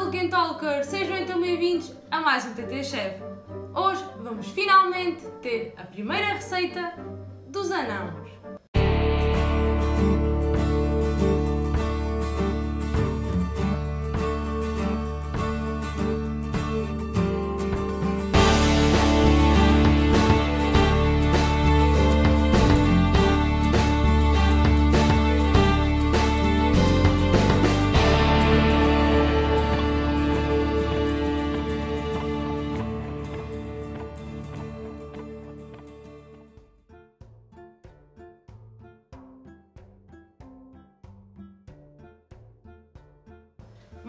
Tolkien Talker, sejam então bem-vindos a mais um TT Chef. Hoje vamos finalmente ter a primeira receita dos anãos.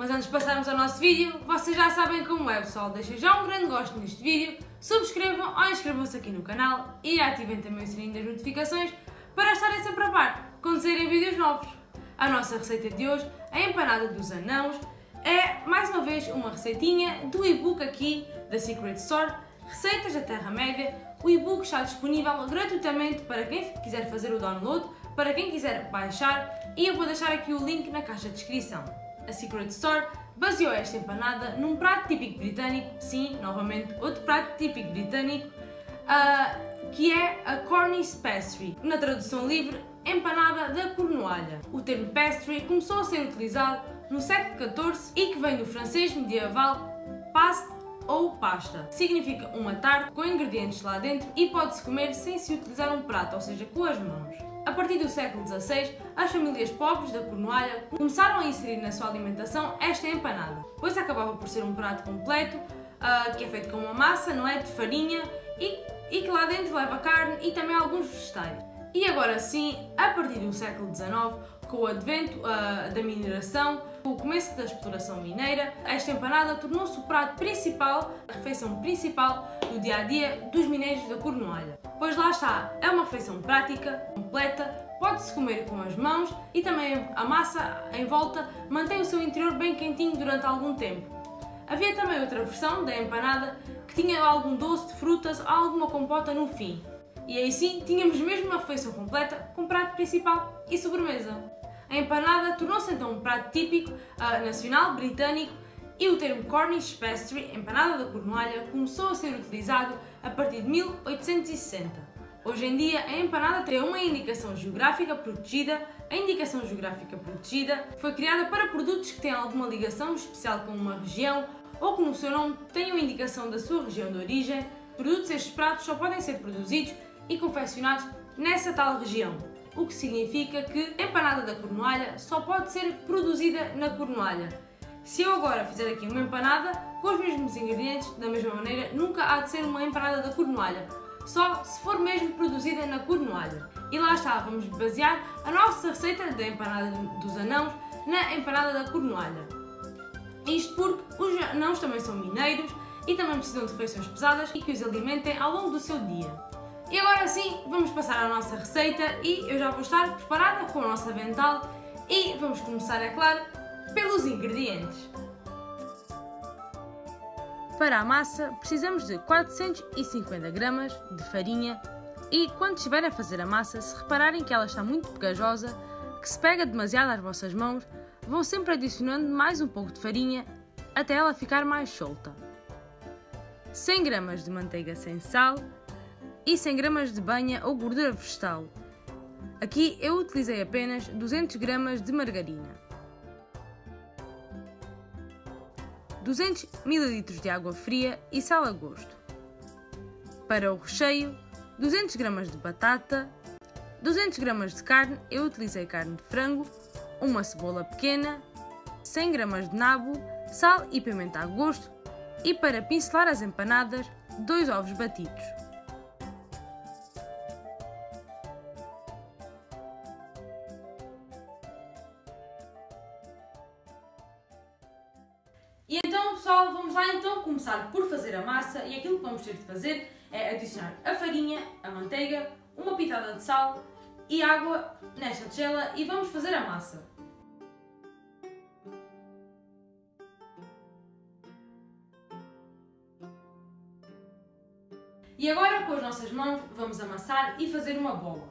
Mas antes de passarmos ao nosso vídeo, vocês já sabem como é pessoal, deixem já um grande gosto neste vídeo, subscrevam ou inscrevam-se aqui no canal e ativem também o sininho das notificações para estarem sempre a par quando saírem vídeos novos. A nossa receita de hoje, a empanada dos anãos, é mais uma vez uma receitinha do e-book aqui da Secret Store, Receitas da Terra-média. O e-book está disponível gratuitamente para quem quiser fazer o download, para quem quiser baixar e eu vou deixar aqui o link na caixa de descrição a Secret Store baseou esta empanada num prato típico britânico, sim, novamente outro prato típico britânico, uh, que é a Cornish Pastry, na tradução livre, empanada da Cornualha. O termo pastry começou a ser utilizado no século XIV e que vem do francês medieval past ou pasta. Significa uma tarte com ingredientes lá dentro e pode-se comer sem se utilizar um prato, ou seja, com as mãos. A partir do século XVI, as famílias pobres da Cornualha começaram a inserir na sua alimentação esta empanada, pois acabava por ser um prato completo, uh, que é feito com uma massa, não é? De farinha e, e que lá dentro leva carne e também alguns vegetais. E agora sim, a partir do século XIX, com o advento uh, da mineração, com o começo da exploração mineira, esta empanada tornou-se o prato principal, a refeição principal do dia a dia dos mineiros da Cornualha. Pois lá está, é uma refeição prática, completa, pode-se comer com as mãos e também a massa em volta mantém o seu interior bem quentinho durante algum tempo. Havia também outra versão da empanada que tinha algum doce de frutas ou alguma compota no fim. E aí sim tínhamos mesmo uma refeição completa com prato principal e sobremesa. A empanada tornou-se então um prato típico uh, nacional britânico e o termo Cornish Pastry, empanada da Cornualha, começou a ser utilizado a partir de 1860. Hoje em dia, a empanada tem uma indicação geográfica protegida. A indicação geográfica protegida foi criada para produtos que têm alguma ligação especial com uma região ou que no seu nome tenham indicação da sua região de origem. Produtos estes pratos só podem ser produzidos e confeccionados nessa tal região, o que significa que a empanada da Cornualha só pode ser produzida na Cornualha. Se eu agora fizer aqui uma empanada com os mesmos ingredientes, da mesma maneira, nunca há de ser uma empanada da Cornualha, só se for mesmo produzida na Cornualha. E lá está, vamos basear a nossa receita da empanada dos anãos na empanada da Cornualha. Isto porque os anãos também são mineiros e também precisam de refeições pesadas e que os alimentem ao longo do seu dia. E agora sim, vamos passar à nossa receita e eu já vou estar preparada com o nosso avental e vamos começar, é claro, pelos ingredientes. Para a massa precisamos de 450 gramas de farinha e quando estiverem a fazer a massa, se repararem que ela está muito pegajosa, que se pega demasiado às vossas mãos, vão sempre adicionando mais um pouco de farinha até ela ficar mais solta. 100 gramas de manteiga sem sal e 100 gramas de banha ou gordura vegetal. Aqui eu utilizei apenas 200 gramas de margarina. 200 ml de água fria e sal a gosto. Para o recheio, 200 gramas de batata, 200 gramas de carne, eu utilizei carne de frango, uma cebola pequena, 100 gramas de nabo, sal e pimenta a gosto e para pincelar as empanadas, dois ovos batidos. Vamos ter de fazer é adicionar a farinha, a manteiga, uma pitada de sal e água nesta tigela e vamos fazer a massa. E agora com as nossas mãos vamos amassar e fazer uma bola.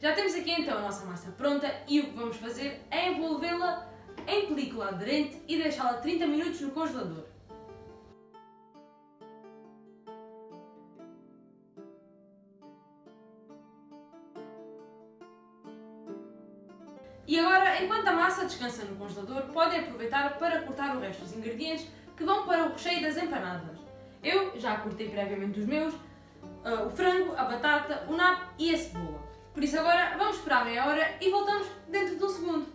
Já temos aqui então a nossa massa pronta e o que vamos fazer é envolvê-la em película aderente e deixá-la 30 minutos no congelador. E agora, enquanto a massa descansa no congelador, podem aproveitar para cortar o resto dos ingredientes que vão para o recheio das empanadas. Eu já cortei previamente os meus, uh, o frango, a batata, o nabo e a cebola. Por isso agora vamos esperar meia hora e voltamos dentro de um segundo.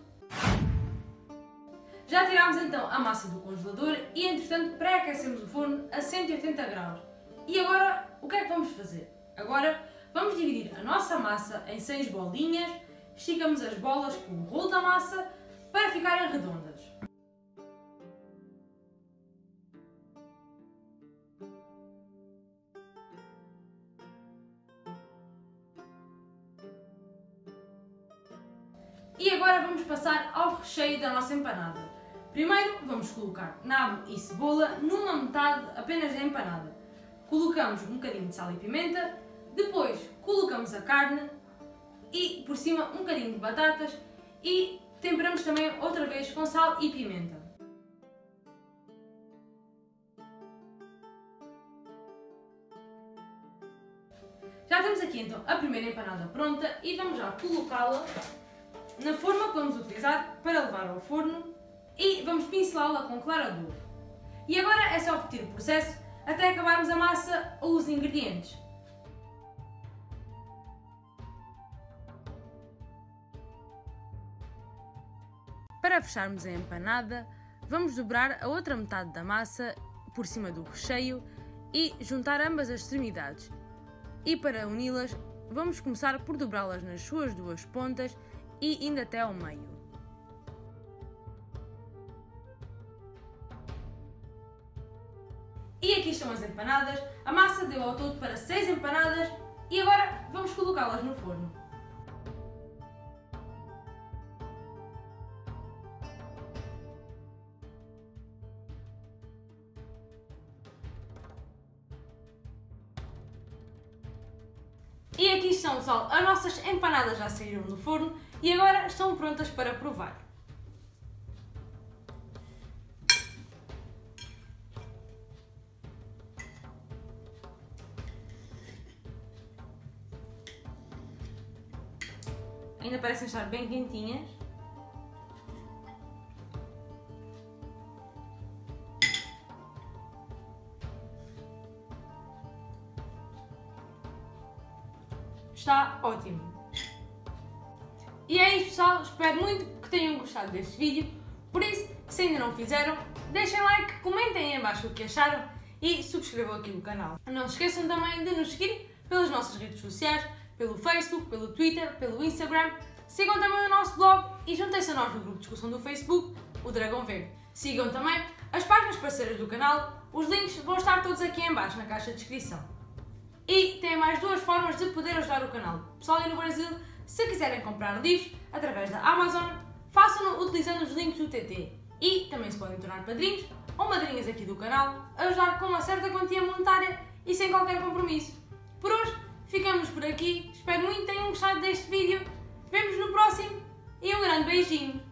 Já tirámos então a massa do congelador e entretanto pré-aquecemos o forno a 180 graus. E agora o que é que vamos fazer? Agora vamos dividir a nossa massa em 6 bolinhas, esticamos as bolas com o rolo da massa para ficarem redondas. E agora vamos passar ao recheio da nossa empanada. Primeiro vamos colocar nabo e cebola numa metade apenas da empanada. Colocamos um bocadinho de sal e pimenta, depois colocamos a carne e por cima um bocadinho de batatas e temperamos também outra vez com sal e pimenta. Já temos aqui então a primeira empanada pronta e vamos já colocá-la na forma que vamos utilizar para levar ao forno e vamos pincelá-la com clara de ovo. E agora é só repetir o processo até acabarmos a massa ou os ingredientes. Para fecharmos a empanada, vamos dobrar a outra metade da massa por cima do recheio e juntar ambas as extremidades. E para uni-las, vamos começar por dobrá-las nas suas duas pontas e indo até ao meio. E aqui estão as empanadas. A massa deu ao todo para 6 empanadas e agora vamos colocá-las no forno. E estão pessoal, as nossas empanadas já saíram do forno e agora estão prontas para provar. Ainda parecem estar bem quentinhas. Está ótimo. E é isso pessoal, espero muito que tenham gostado deste vídeo. Por isso, se ainda não fizeram, deixem like, comentem aí embaixo o que acharam e subscrevam aqui o canal. Não se esqueçam também de nos seguir pelas nossas redes sociais, pelo Facebook, pelo Twitter, pelo Instagram. Sigam também o nosso blog e juntem-se a nós no grupo de discussão do Facebook, o Dragão Verde. Sigam também as páginas parceiras do canal, os links vão estar todos aqui em baixo na caixa de descrição. E tem mais duas formas de poder ajudar o canal. Pessoal aí no Brasil, se quiserem comprar livros através da Amazon, façam-no utilizando os links do TT. E também se podem tornar padrinhos ou madrinhas aqui do canal, ajudar com uma certa quantia monetária e sem qualquer compromisso. Por hoje, ficamos por aqui. Espero muito que tenham gostado deste vídeo. Vemos no próximo e um grande beijinho!